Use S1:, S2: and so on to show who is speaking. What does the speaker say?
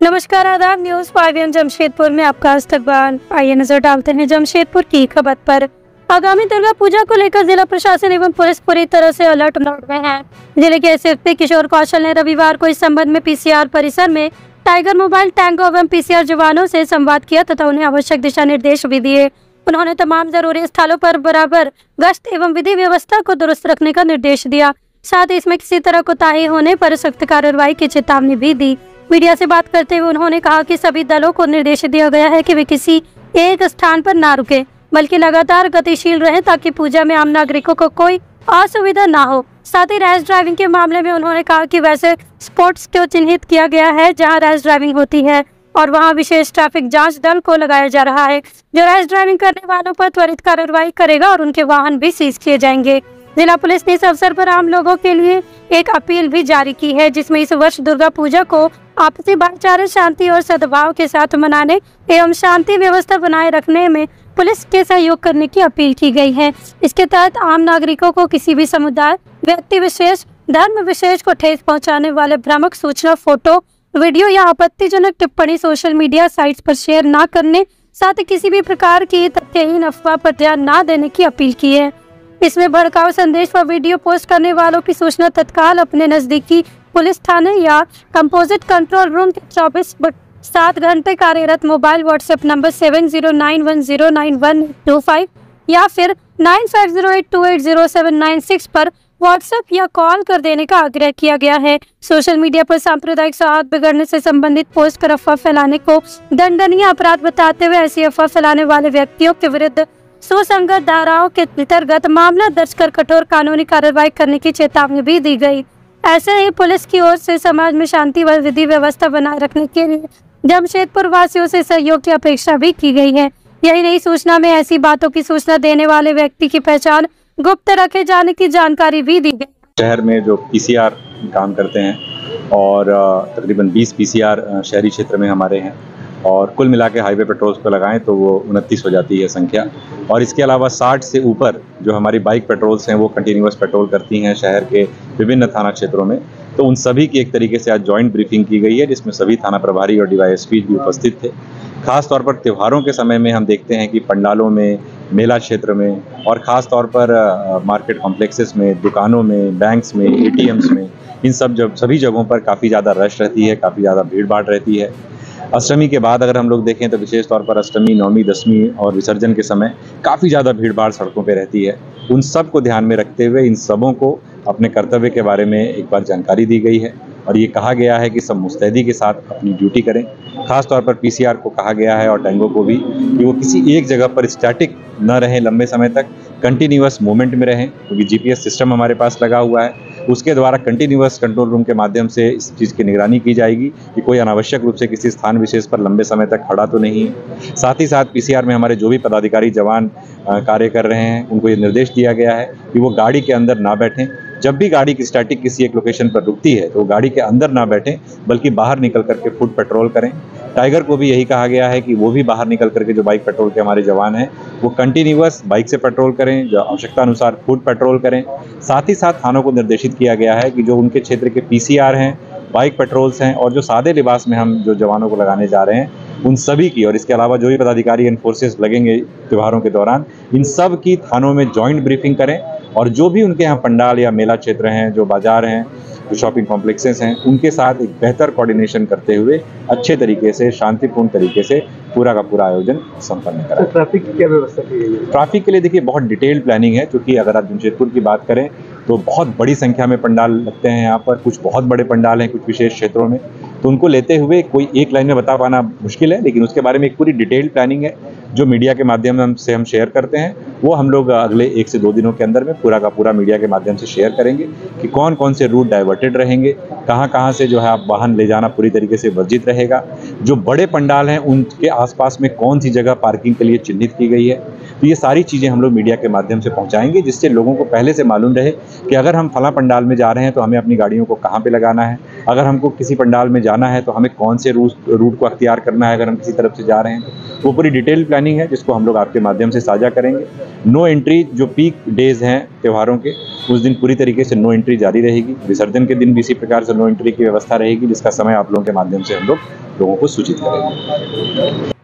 S1: नमस्कार, आदाब news five Jamshedpur में आपका इस्तकबाल आइए नज़र डालते हैं जमशेदपुर की खबर पर। आगामी दुर्गा पूजा को लेकर जिला प्रशासन एवं पुलिस पूरी तरह से अलर्ट मोड में है। ज़िले के एसएसपी किशोर कौशल ने रविवार को इस संबंध में पीसीआर परिसर में टाइगर मोबाइल टैंक एवं पीसीआर जवानों से संवाद किया तथा उन्हें आवश्यक दिशा निर्देश भी दिए। उन्होंने तमाम ज़रूरी स्थलों पर बराबर गश्त एवं विधि व्यवस्था को दुरुस्त रखने का निर्देश दिया। साथ इसमें किसी तरह कोताही होने पर सख्त कार्रवाई की चेतावनी भी दी। मीडिया से बात करते हुए उन्होंने कहा कि सभी दलों को निर्देश दिया गया है कि वे किसी एक स्थान पर ना रुके, बल्कि लगातार गतिशील रहे ताकि पूजा में आम नागरिकों को कोई असुविधा ना हो। साथ ही रैश ड्राइविंग के मामले में उन्होंने कहा कि वैसे स्पॉट्स को चिन्हित किया गया है जहाँ रैश ड्राइविंग होती है और वहाँ विशेष ट्रैफ़िक जाँच दल को लगाया जा रहा है। जो रैश ड्राइविंग करने वालों पर त्वरित कार्रवाई करेगा और उनके वाहन भी सीज किए जाएँगे। जिला पुलिस ने इस अवसर पर आम लोगों के लिए एक अपील भी जारी की है, जिसमें इस वर्ष दुर्गा पूजा को आपसी भाईचारे, शांति और सद्भाव के साथ मनाने एवं शांति व्यवस्था बनाए रखने में पुलिस के सहयोग करने की अपील की गई है। इसके तहत आम नागरिकों को किसी भी समुदाय, व्यक्ति विशेष, धर्म विशेष को ठेस पहुँचाने वाले भ्रामक सूचना, फ़ोटो, वीडियो या आपत्तिजनक टिप्पणी सोशल मीडिया साइट्स पर शेयर न करने, साथ किसी भी प्रकार की तथ्यहीन अफवाह पर ध्यान न देने की अपील की है। इसमें भड़काऊ संदेश व वीडियो पोस्ट करने वालों की सूचना तत्काल अपने नजदीकी पुलिस थाने या कंपोजिट कंट्रोल रूम के चौबीस सात घंटे कार्यरत mobile WhatsApp number seven zero nine one zero nine one two five या फिर nine five zero eight two eight zero seven nine six पर व्हाट्सएप या कॉल कर देने का आग्रह किया गया है। सोशल मीडिया पर सांप्रदायिक सौहार्द बिगड़ने से संबंधित पोस्ट कर अफवाह फैलाने को दंडनीय अपराध बताते हुए ऐसी अफवाह फैलाने वाले व्यक्तियों के विरुद्ध सुसंगत धाराओं के अंतर्गत मामला दर्ज कर कठोर कानूनी कार्रवाई करने की चेतावनी भी दी गई। ऐसे ही पुलिस की ओर से समाज में शांति व विधि व्यवस्था बनाए रखने के लिए जमशेदपुर वासियों से सहयोग की अपेक्षा भी की गई है। यही नई सूचना में ऐसी बातों की सूचना देने वाले व्यक्ति की पहचान गुप्त रखे जाने की जानकारी भी दी गई।
S2: शहर में जो पीसीआर काम करते हैं और तकरीबन 20 पीसीआर शहरी क्षेत्र में हमारे हैं। और कुल मिला के हाईवे पेट्रोल्स को लगाएँ तो वो उनतीस हो जाती है संख्या। और इसके अलावा 60 से ऊपर जो हमारी बाइक पेट्रोल्स हैं, वो कंटिन्यूस पेट्रोल करती हैं शहर के विभिन्न थाना क्षेत्रों में। तो उन सभी की एक तरीके से आज जॉइंट ब्रीफिंग की गई है, जिसमें सभी थाना प्रभारी और डीवाईएसपी भी उपस्थित थे। खास तौर पर त्योहारों के समय में हम देखते हैं कि पंडालों में, मेला क्षेत्र में और ख़ास तौर पर मार्केट कॉम्प्लेक्सेस में, दुकानों में बैंक्स में एटीएम्स में, इन सब जब, सभी जगहों पर काफ़ी ज़्यादा रश रहती है, काफ़ी ज़्यादा भीड़ भाड़ रहती है। अष्टमी के बाद अगर हम लोग देखें तो विशेष तौर पर अष्टमी, नौमी, दसवीं और विसर्जन के समय काफ़ी ज़्यादा भीड़ भाड़ सड़कों पर रहती है। उन सबको ध्यान में रखते हुए इन सबों को अपने कर्तव्य के बारे में एक बार जानकारी दी गई है और ये कहा गया है कि सब मुस्तैदी के साथ अपनी ड्यूटी करें। खास तौर पर पीसीआर को कहा गया है और टेंगो को भी कि वो किसी एक जगह पर स्टैटिक न रहें लंबे समय तक कंटिन्यूस मूवमेंट में रहें, क्योंकि जीपीएस सिस्टम हमारे पास लगा हुआ है। उसके द्वारा कंटिन्यूस कंट्रोल रूम के माध्यम से इस चीज़ की निगरानी की जाएगी कि कोई अनावश्यक रूप से किसी स्थान विशेष पर लंबे समय तक खड़ा तो नहीं। साथ ही साथ पीसीआर में हमारे जो भी पदाधिकारी, जवान कार्य कर रहे हैं, उनको ये निर्देश दिया गया है कि वो गाड़ी के अंदर ना बैठें। जब भी गाड़ी की स्टैटिक किसी एक लोकेशन पर रुकती है तो गाड़ी के अंदर ना बैठें, बल्कि बाहर निकल करके फुट पेट्रोल करें। टाइगर को भी यही कहा गया है कि वो भी बाहर निकल करके जो बाइक पेट्रोल के हमारे जवान हैं, वो कंटिन्यूस बाइक से पेट्रोल करें, जो आवश्यकता अनुसार फुट पेट्रोल करें। साथ ही साथ थानों को निर्देशित किया गया है कि जो उनके क्षेत्र के पीसीआर हैं बाइक पेट्रोल्स हैं और जो सादे लिबास में हम जो जवानों को लगाने जा रहे हैं, उन सभी की और इसके अलावा जो भी पदाधिकारी एंड फोर्सेस लगेंगे त्योहारों के दौरान, इन सब की थानों में जॉइंट ब्रीफिंग करें। और जो भी उनके यहाँ पंडाल या मेला क्षेत्र हैं जो बाज़ार हैं जो शॉपिंग कॉम्प्लेक्सेस हैं उनके साथ एक बेहतर कोऑर्डिनेशन करते हुए अच्छे तरीके से शांतिपूर्ण तरीके से पूरा का पूरा आयोजन संपन्न करा।
S3: तो ट्रैफ़िक की क्या व्यवस्था की गई है?
S2: ट्रैफ़िक के लिए देखिए बहुत डिटेल्ड प्लानिंग है क्योंकि अगर आप जमशेदपुर की बात करें तो बहुत बड़ी संख्या में पंडाल लगते हैं यहाँ पर कुछ बहुत बड़े पंडाल हैं कुछ विशेष क्षेत्रों में। तो उनको लेते हुए कोई एक लाइन में बता पाना मुश्किल है लेकिन उसके बारे में एक पूरी डिटेल्ड प्लानिंग है। जो मीडिया के माध्यम से हम शेयर करते हैं, वो हम लोग अगले एक से दो दिनों के अंदर में पूरा का पूरा मीडिया के माध्यम से शेयर करेंगे कि कौन कौन से रूट डाइवर्टेड रहेंगे कहाँ कहाँ से जो है आप वाहन ले जाना पूरी तरीके से वर्जित रहेगा, जो बड़े पंडाल हैं, उनके आसपास में कौन सी जगह पार्किंग के लिए चिन्हित की गई है तो ये सारी चीज़ें हम लोग मीडिया के माध्यम से पहुँचाएँगे, जिससे लोगों को पहले से मालूम रहे कि अगर हम फला पंडाल में जा रहे हैं तो हमें अपनी गाड़ियों को कहाँ पर लगाना है, अगर हमको किसी पंडाल में जाना है तो हमें कौन से रूट रूट को अख्तियार करना है, अगर हम किसी तरफ़ से जा रहे हैं तो वो पूरी डिटेल प्लानिंग है, जिसको हम लोग आपके माध्यम से साझा करेंगे। नो एंट्री जो पीक डेज़ हैं त्योहारों के, उस दिन पूरी तरीके से नो एंट्री जारी रहेगी। विसर्जन के दिन भी इसी प्रकार से नो एंट्री की व्यवस्था रहेगी, जिसका समय आप लोगों के माध्यम से हम लोग लोगों को सूचित करेंगे।